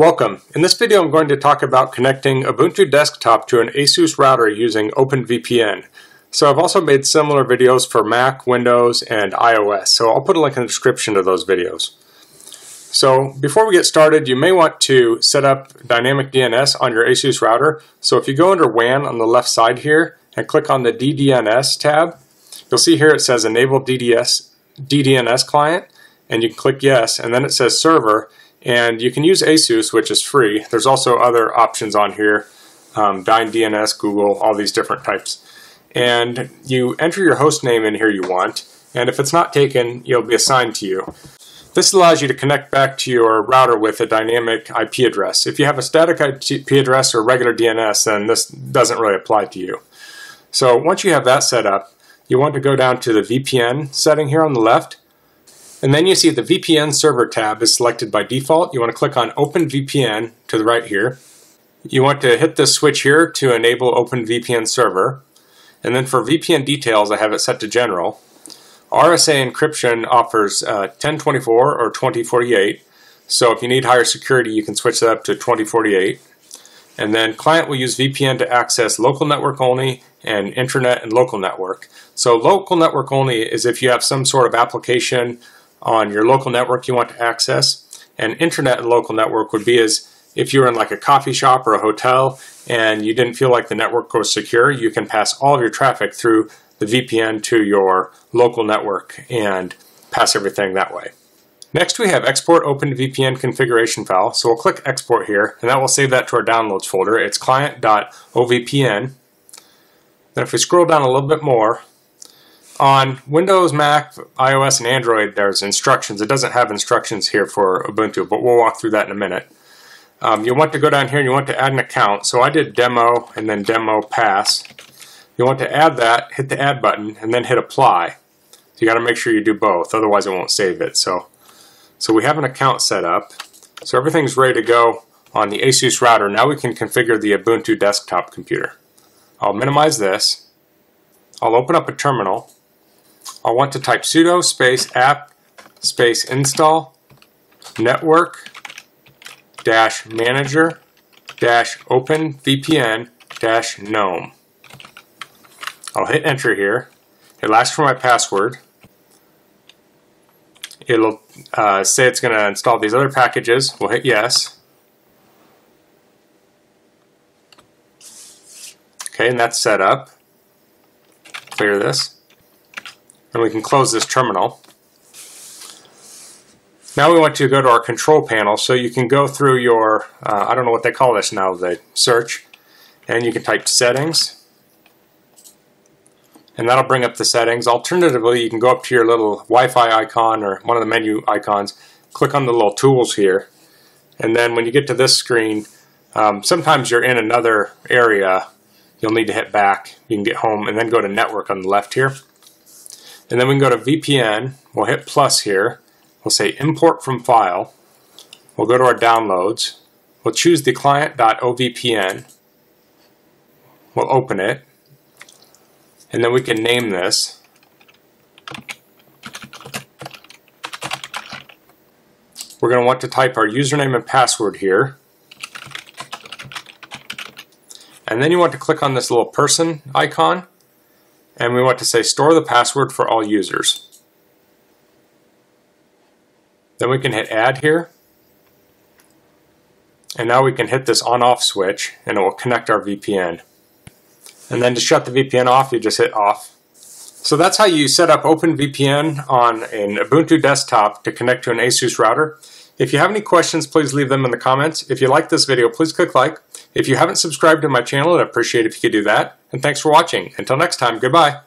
Welcome. In this video I'm going to talk about connecting Ubuntu Desktop to an ASUS router using OpenVPN. So I've also made similar videos for Mac, Windows, and iOS, so I'll put a link in the description to those videos. So before we get started, you may want to set up dynamic DNS on your ASUS router. So if you go under WAN on the left side here and click on the DDNS tab, you'll see here it says Enable DDS, DDNS Client, and you can click Yes, and then it says Server, and you can use ASUS, which is free. There's also other options on here, um, DynDNS, Google, all these different types. And you enter your host name in here you want, and if it's not taken, you'll be assigned to you. This allows you to connect back to your router with a dynamic IP address. If you have a static IP address or regular DNS, then this doesn't really apply to you. So once you have that set up, you want to go down to the VPN setting here on the left, and then you see the VPN server tab is selected by default. You want to click on Open VPN to the right here. You want to hit this switch here to enable Open VPN server. And then for VPN details, I have it set to general. RSA encryption offers uh, 1024 or 2048. So if you need higher security, you can switch that up to 2048. And then client will use VPN to access local network only and internet and local network. So local network only is if you have some sort of application on your local network you want to access. And internet and local network would be as if you're in like a coffee shop or a hotel and you didn't feel like the network was secure, you can pass all of your traffic through the VPN to your local network and pass everything that way. Next we have export OpenVPN configuration file. So we'll click export here and that will save that to our downloads folder. It's client.ovpn. Then if we scroll down a little bit more, on Windows, Mac, iOS, and Android, there's instructions. It doesn't have instructions here for Ubuntu, but we'll walk through that in a minute. Um, you want to go down here and you want to add an account. So I did demo and then demo pass. You want to add that, hit the add button, and then hit apply. So you got to make sure you do both, otherwise it won't save it. So, so we have an account set up. So everything's ready to go on the ASUS router. Now we can configure the Ubuntu desktop computer. I'll minimize this. I'll open up a terminal. I'll want to type sudo space apt space install network dash manager dash open VPN dash gnome. I'll hit enter here. It'll ask for my password. It'll uh, say it's going to install these other packages. We'll hit yes. Okay, and that's set up. Clear this and we can close this terminal. Now we want to go to our control panel so you can go through your, uh, I don't know what they call this now, the search, and you can type settings and that'll bring up the settings. Alternatively, you can go up to your little Wi-Fi icon or one of the menu icons, click on the little tools here, and then when you get to this screen, um, sometimes you're in another area, you'll need to hit back. You can get home and then go to network on the left here. And then we can go to VPN. We'll hit plus here. We'll say import from file. We'll go to our downloads. We'll choose the client.ovpn. We'll open it. And then we can name this. We're going to want to type our username and password here. And then you want to click on this little person icon and we want to say store the password for all users. Then we can hit add here. And now we can hit this on off switch and it will connect our VPN. And then to shut the VPN off, you just hit off. So that's how you set up OpenVPN on an Ubuntu desktop to connect to an ASUS router. If you have any questions, please leave them in the comments. If you like this video, please click like. If you haven't subscribed to my channel, I'd appreciate if you could do that. And thanks for watching. Until next time, goodbye.